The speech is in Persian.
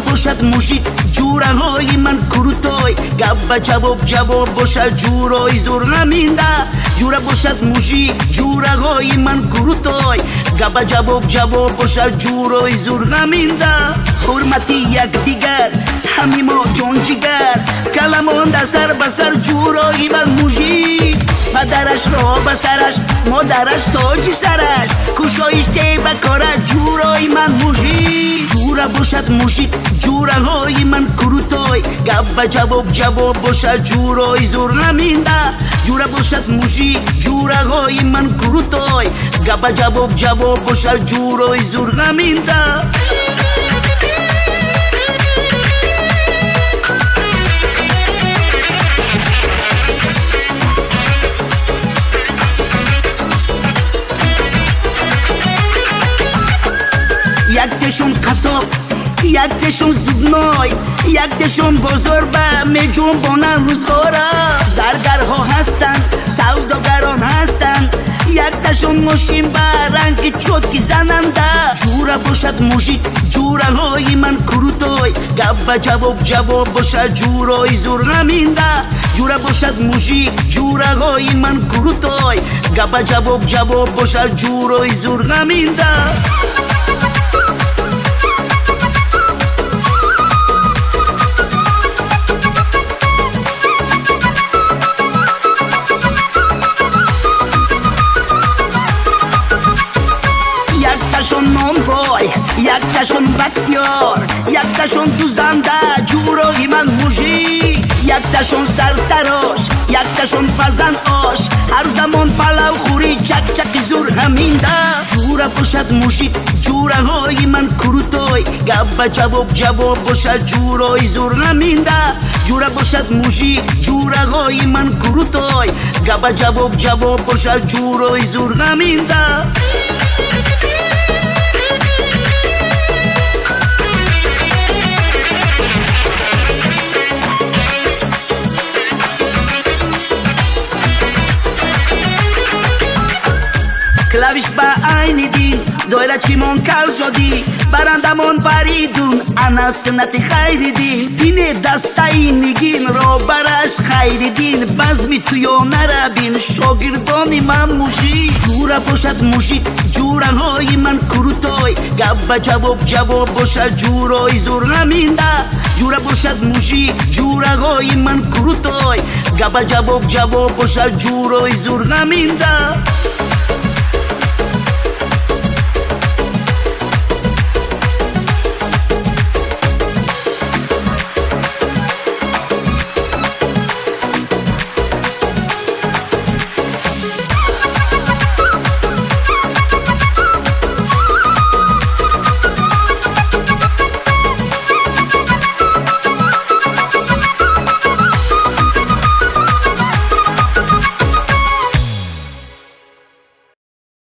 باشد موشید جورهای من کروتای. گبا جواب جواب باشد جورای. زور نمینده. جوره باشد موشی. جورهای من کروتای. گبا جواب جواب باشد جورای. زور نمینده. حرمتی یک دیگر. ҳами мо ҷонҷигар каламонда сар ба сар ҷӯрои ман мужик падараш роҳ ба сараш модараш тоҷи сараш. Кушоиш тей ба кора ҷӯрои ман мужик ҷӯра бошад мушик ҷӯраҳои ман курутой гап ба ҷавоб ҷавоб бошад ҷӯрои зур наминда. Ҷӯра бошад мужик ҷӯраҳои ман курутой гап ба ҷавоб ҷавоб бошад ҷӯрои зур наминда. قصاب یکتشون زودنای یکتشون بزرگ به میجون بانن روزگارا زرگرها هستن سوداگران هستن. یکتشون ماشین به رنگ چوتکی زننده جوره باشد موشید جوره های من کروتای. گب جواب جواب باشد جورای زور نمینده جوره باشد موشید جوره های من کروتای. گب جواب جواب باشد جورای زور نمینده بکسیار یکتاشون تو زنده جورای من موژی. یکتاشون سرتراش یکتاشون پزن آش. هر زمان پلو خوری چک چک زور همینده جوره باشد موشی جوره های من کروتای. گب جواب جواب باشد جورای زور نمینده جوره باشد موشی جوره های من کروتای. گب جواب جواب باشد جورای زور نمینده کلاویش клавиш ба айни дил доирачимон кал шодӣ барандамон паридун ана суннати хайри дин бине дастаи нигинро бараш хайри дин базми тӯё нарабин шогирдони ман мужик ҷура бошад мужик ҷураҳои ман курутой гап ба ҷавоб ҷавоб бошад ҷурои зур наминда ҷура бошад мужик ҷураҳои ман курутой гап ба ҷавоб ҷавоб бошад ҷурои зур наминда